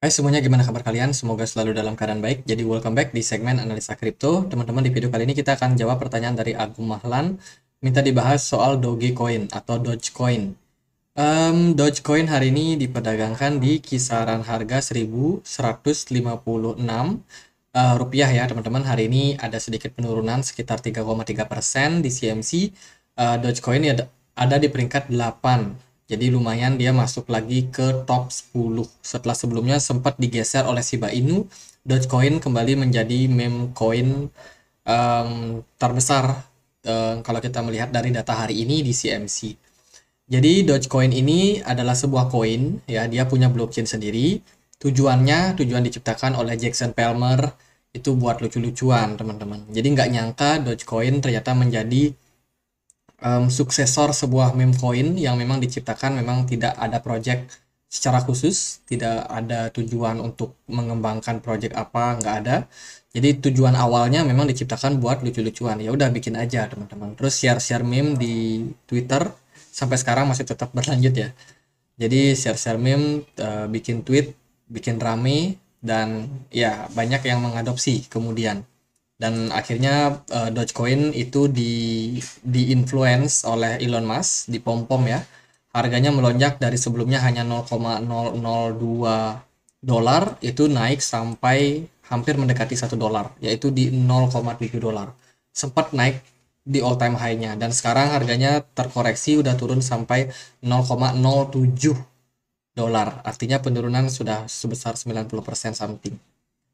Hai semuanya, gimana kabar kalian? Semoga selalu dalam keadaan baik. Jadi welcome back di segmen analisa kripto. Teman-teman, di video kali ini kita akan jawab pertanyaan dari Agung Mahlan. Minta dibahas soal Dogecoin atau Dogecoin. Um, Dogecoin hari ini diperdagangkan di kisaran harga 1156 uh, rupiah ya teman-teman. Hari ini ada sedikit penurunan sekitar 3,3% di CMC. Uh, Dogecoin ada, ada di peringkat 8 jadi lumayan dia masuk lagi ke top 10 setelah sebelumnya sempat digeser oleh Shiba Inu. Dogecoin kembali menjadi meme coin um, terbesar um, kalau kita melihat dari data hari ini di CMC. Jadi Dogecoin ini adalah sebuah koin ya, dia punya blockchain sendiri. Tujuannya tujuan diciptakan oleh Jackson Palmer itu buat lucu-lucuan teman-teman. Jadi nggak nyangka Dogecoin ternyata menjadi um, suksesor sebuah meme coin yang memang diciptakan memang tidak ada project secara khusus, tidak ada tujuan untuk mengembangkan project apa, nggak ada. Jadi tujuan awalnya memang diciptakan buat lucu-lucuan. Ya udah bikin aja teman-teman. Terus share-share meme di Twitter sampai sekarang masih tetap berlanjut ya. Jadi share-share meme, uh, bikin tweet, bikin rame dan ya banyak yang mengadopsi kemudian dan akhirnya uh, Dogecoin itu di influence oleh Elon Musk di pom pom ya. Harganya melonjak dari sebelumnya hanya 0,002 dolar itu naik sampai hampir mendekati satu dolar yaitu di 0,7 dolar. Sempat naik di all time high-nya dan sekarang harganya terkoreksi udah turun sampai 0,07 dolar. Artinya penurunan sudah sebesar 90% something.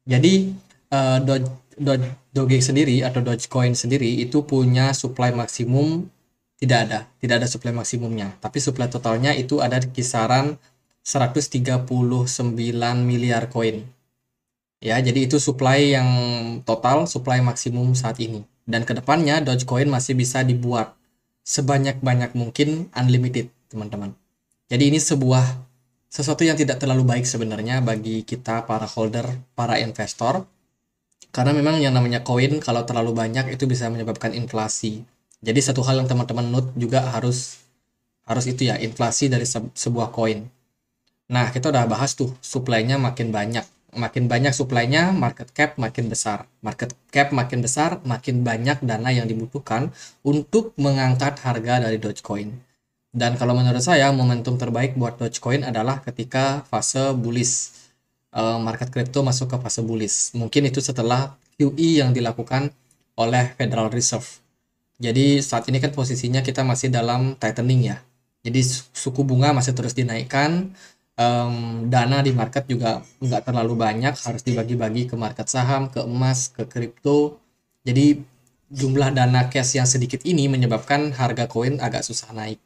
Jadi uh, Doge, Doge, sendiri atau Dogecoin sendiri itu punya supply maksimum tidak ada, tidak ada supply maksimumnya. Tapi supply totalnya itu ada di kisaran 139 miliar koin. Ya, jadi itu supply yang total, supply maksimum saat ini. Dan ke depannya Dogecoin masih bisa dibuat sebanyak-banyak mungkin unlimited, teman-teman. Jadi ini sebuah sesuatu yang tidak terlalu baik sebenarnya bagi kita para holder, para investor karena memang yang namanya koin kalau terlalu banyak itu bisa menyebabkan inflasi. Jadi satu hal yang teman-teman note juga harus harus itu ya inflasi dari se sebuah koin. Nah kita udah bahas tuh supply-nya makin banyak, makin banyak supply-nya market cap makin besar, market cap makin besar makin banyak dana yang dibutuhkan untuk mengangkat harga dari Dogecoin. Dan kalau menurut saya momentum terbaik buat Dogecoin adalah ketika fase bullish uh, market crypto masuk ke fase bullish. Mungkin itu setelah QE yang dilakukan oleh Federal Reserve. Jadi saat ini kan posisinya kita masih dalam tightening ya. Jadi suku bunga masih terus dinaikkan, um, dana di market juga nggak terlalu banyak, harus dibagi-bagi ke market saham, ke emas, ke kripto. Jadi jumlah dana cash yang sedikit ini menyebabkan harga koin agak susah naik.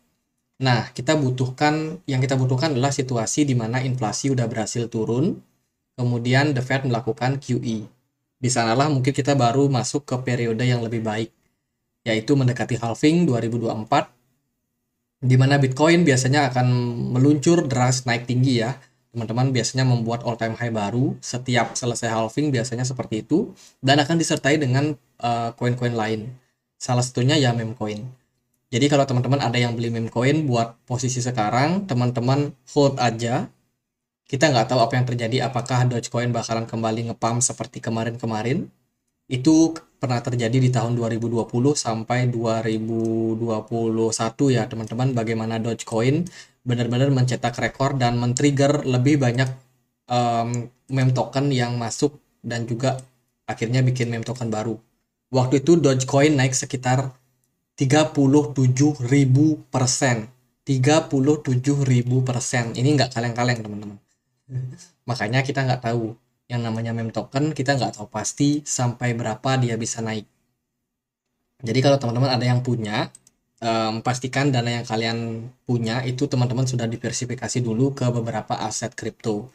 Nah, kita butuhkan yang kita butuhkan adalah situasi di mana inflasi udah berhasil turun, kemudian The Fed melakukan QE. Di sanalah mungkin kita baru masuk ke periode yang lebih baik, yaitu mendekati halving 2024, di mana Bitcoin biasanya akan meluncur deras naik tinggi ya. Teman-teman biasanya membuat all time high baru setiap selesai halving biasanya seperti itu dan akan disertai dengan uh, koin-koin lain. Salah satunya ya meme coin. Jadi kalau teman-teman ada yang beli meme coin buat posisi sekarang, teman-teman hold aja kita nggak tahu apa yang terjadi apakah Dogecoin bakalan kembali ngepam seperti kemarin-kemarin. Itu pernah terjadi di tahun 2020 sampai 2021 ya teman-teman bagaimana Dogecoin benar-benar mencetak rekor dan men-trigger lebih banyak um, meme token yang masuk dan juga akhirnya bikin meme token baru. Waktu itu Dogecoin naik sekitar 37.000 persen. 37.000 persen. Ini nggak kaleng-kaleng teman-teman Makanya kita nggak tahu yang namanya meme token kita nggak tahu pasti sampai berapa dia bisa naik. Jadi kalau teman-teman ada yang punya, um, pastikan dana yang kalian punya itu teman-teman sudah diversifikasi dulu ke beberapa aset kripto.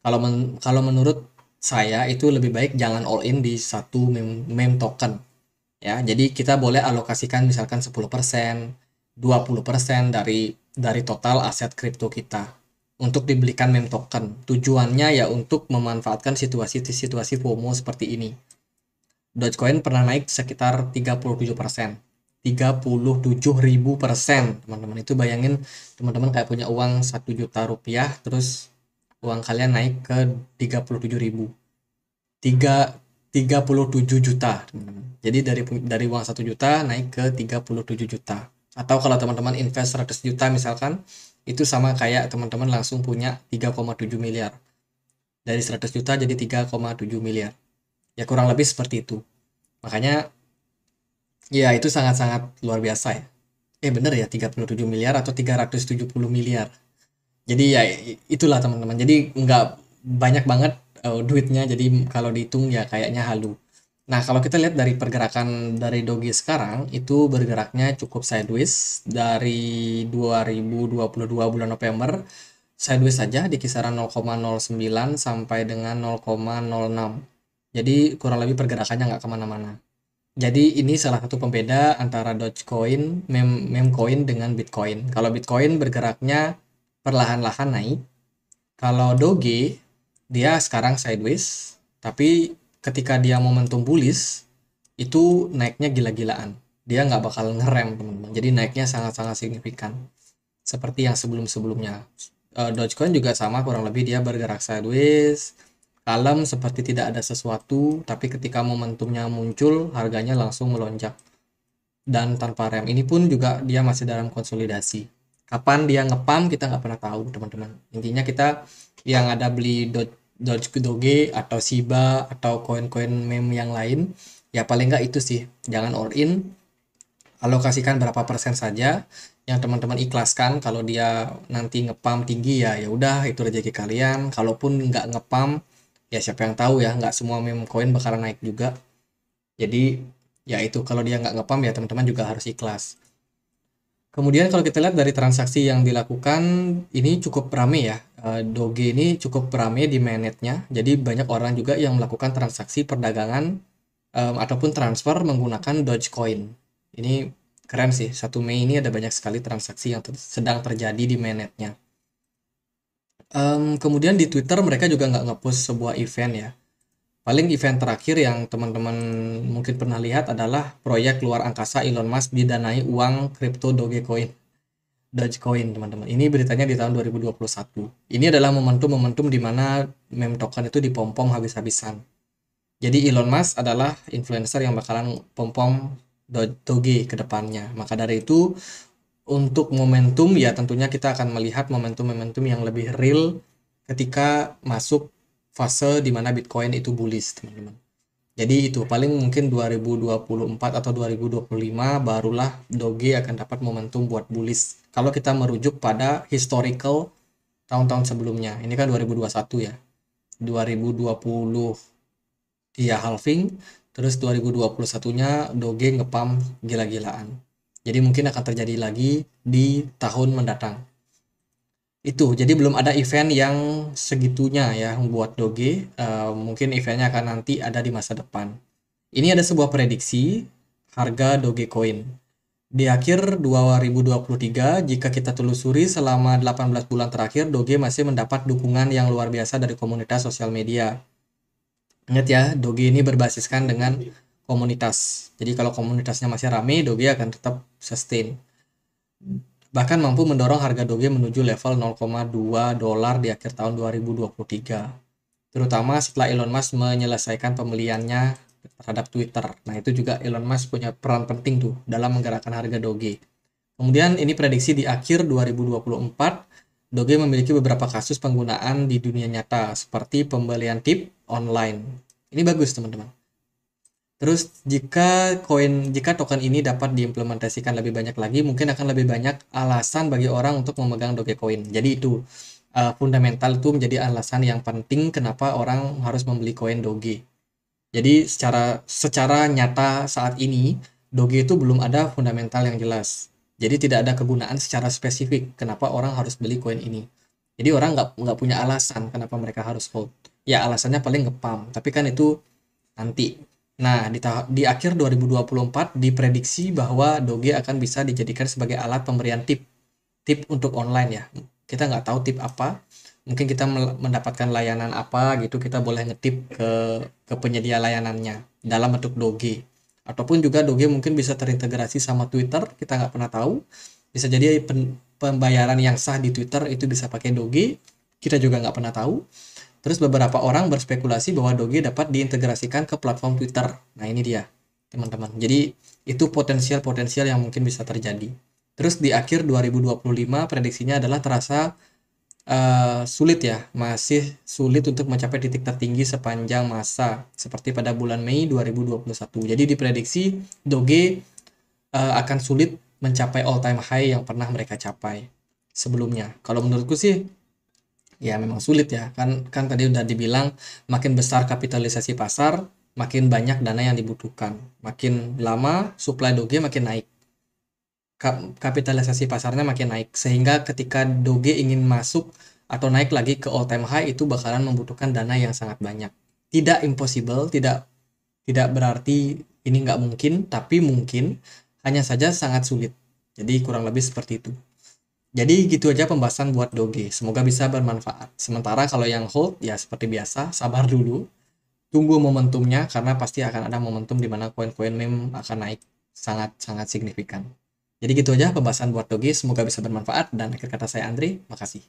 Kalau men kalau menurut saya itu lebih baik jangan all in di satu meme, meme token. Ya, jadi kita boleh alokasikan misalkan 10%, 20% dari dari total aset kripto kita untuk dibelikan meme token. Tujuannya ya untuk memanfaatkan situasi-situasi FOMO seperti ini. Dogecoin pernah naik sekitar 37 persen. 37 ribu persen teman-teman itu bayangin teman-teman kayak punya uang 1 juta rupiah terus uang kalian naik ke 37.000 tiga 37 juta teman-teman jadi dari dari uang satu juta naik ke 37 juta atau kalau teman-teman invest 100 juta misalkan itu sama kayak teman-teman langsung punya 3,7 miliar. Dari 100 juta jadi 3,7 miliar. Ya kurang lebih seperti itu. Makanya ya itu sangat-sangat luar biasa ya. Eh bener ya 37 miliar atau 370 miliar. Jadi ya itulah teman-teman. Jadi nggak banyak banget uh, duitnya. Jadi kalau dihitung ya kayaknya halu. Nah, kalau kita lihat dari pergerakan dari Doge sekarang itu bergeraknya cukup sideways dari 2022 bulan November sideways saja di kisaran 0,09 sampai dengan 0,06. Jadi kurang lebih pergerakannya nggak ke mana-mana. Jadi ini salah satu pembeda antara Dogecoin, meme, meme coin dengan Bitcoin. Kalau Bitcoin bergeraknya perlahan-lahan naik. Kalau Doge dia sekarang sideways tapi ketika dia momentum bullish itu naiknya gila-gilaan. Dia nggak bakal ngerem teman-teman. Jadi naiknya sangat-sangat signifikan. Seperti yang sebelum-sebelumnya. Uh, Dogecoin juga sama kurang lebih dia bergerak sideways kalem seperti tidak ada sesuatu tapi ketika momentumnya muncul harganya langsung melonjak. Dan tanpa rem. Ini pun juga dia masih dalam konsolidasi. Kapan dia ngepam kita nggak pernah tahu teman-teman. Intinya kita yang ada beli Doge Doge atau Shiba atau koin-koin meme yang lain ya paling nggak itu sih. Jangan all in alokasikan berapa persen saja yang teman-teman ikhlaskan. Kalau dia nanti ngepam tinggi ya ya udah itu rezeki kalian. Kalaupun nggak ngepam ya siapa yang tahu ya nggak semua meme koin bakalan naik juga. Jadi ya itu kalau dia nggak ngepam ya teman-teman juga harus ikhlas. Kemudian kalau kita lihat dari transaksi yang dilakukan ini cukup rame ya. Eh, Doge ini cukup rame di mainnetnya. Jadi banyak orang juga yang melakukan transaksi perdagangan um, ataupun transfer menggunakan Dogecoin. Ini keren sih. 1 Mei ini ada banyak sekali transaksi yang ter sedang terjadi di mainnetnya. Um, kemudian di Twitter mereka juga nggak ngepost sebuah event ya. Paling event terakhir yang teman-teman mungkin pernah lihat adalah proyek luar angkasa Elon Musk didanai uang kripto Dogecoin. Dogecoin, teman-teman. Ini beritanya di tahun 2021. Ini adalah momentum-momentum di mana meme token itu dipompom habis-habisan. Jadi Elon Musk adalah influencer yang bakalan pompom Doge ke depannya. Maka dari itu untuk momentum ya tentunya kita akan melihat momentum-momentum yang lebih real ketika masuk fase di mana Bitcoin itu bullish, teman-teman. Jadi itu paling mungkin 2024 atau 2025 barulah Doge akan dapat momentum buat bullish. Kalau kita merujuk pada historical tahun-tahun sebelumnya. Ini kan 2021 ya. 2020 dia halving, terus 2021-nya Doge ngepam gila-gilaan. Jadi mungkin akan terjadi lagi di tahun mendatang itu jadi belum ada event yang segitunya ya buat Doge. Uh, mungkin eventnya akan nanti ada di masa depan. Ini ada sebuah prediksi harga Dogecoin di akhir 2023 jika kita telusuri selama 18 bulan terakhir Doge masih mendapat dukungan yang luar biasa dari komunitas sosial media. Ingat ya Doge ini berbasiskan dengan komunitas. Jadi kalau komunitasnya masih rame Doge akan tetap sustain bahkan mampu mendorong harga Doge menuju level 0,2 dolar di akhir tahun 2023. Terutama setelah Elon Musk menyelesaikan pembeliannya terhadap Twitter. Nah, itu juga Elon Musk punya peran penting tuh dalam menggerakkan harga Doge. Kemudian ini prediksi di akhir 2024 Doge memiliki beberapa kasus penggunaan di dunia nyata seperti pembelian tip online. Ini bagus, teman-teman. Terus jika koin jika token ini dapat diimplementasikan lebih banyak lagi, mungkin akan lebih banyak alasan bagi orang untuk memegang Dogecoin. Jadi itu uh, fundamental itu menjadi alasan yang penting kenapa orang harus membeli koin Doge. Jadi secara secara nyata saat ini Doge itu belum ada fundamental yang jelas. Jadi tidak ada kegunaan secara spesifik kenapa orang harus beli koin ini. Jadi orang nggak nggak punya alasan kenapa mereka harus hold. Ya alasannya paling ngepam, tapi kan itu nanti Nah, di, di akhir 2024 diprediksi bahwa Doge akan bisa dijadikan sebagai alat pemberian tip. Tip untuk online ya. Kita nggak tahu tip apa. Mungkin kita mendapatkan layanan apa gitu, kita boleh ngetip ke, ke penyedia layanannya dalam bentuk Doge. Ataupun juga Doge mungkin bisa terintegrasi sama Twitter, kita nggak pernah tahu. Bisa jadi pen, pembayaran yang sah di Twitter itu bisa pakai Doge. kita juga nggak pernah tahu. Terus beberapa orang berspekulasi bahwa Doge dapat diintegrasikan ke platform Twitter. Nah ini dia teman-teman. Jadi itu potensial-potensial yang mungkin bisa terjadi. Terus di akhir 2025 prediksinya adalah terasa uh, sulit ya, masih sulit untuk mencapai titik tertinggi sepanjang masa seperti pada bulan Mei 2021. Jadi diprediksi Doge uh, akan sulit mencapai all time high yang pernah mereka capai sebelumnya. Kalau menurutku sih ya memang sulit ya. Kan kan tadi udah dibilang makin besar kapitalisasi pasar, makin banyak dana yang dibutuhkan. Makin lama supply Doge makin naik. Kapitalisasi pasarnya makin naik sehingga ketika Doge ingin masuk atau naik lagi ke all time high itu bakalan membutuhkan dana yang sangat banyak. Tidak impossible, tidak tidak berarti ini nggak mungkin, tapi mungkin hanya saja sangat sulit. Jadi kurang lebih seperti itu. Jadi gitu aja pembahasan buat Doge. Semoga bisa bermanfaat. Sementara kalau yang hold ya seperti biasa, sabar dulu. Tunggu momentumnya karena pasti akan ada momentum di mana koin-koin meme akan naik sangat-sangat signifikan. Jadi gitu aja pembahasan buat Doge. Semoga bisa bermanfaat dan akhir kata saya Andri, makasih.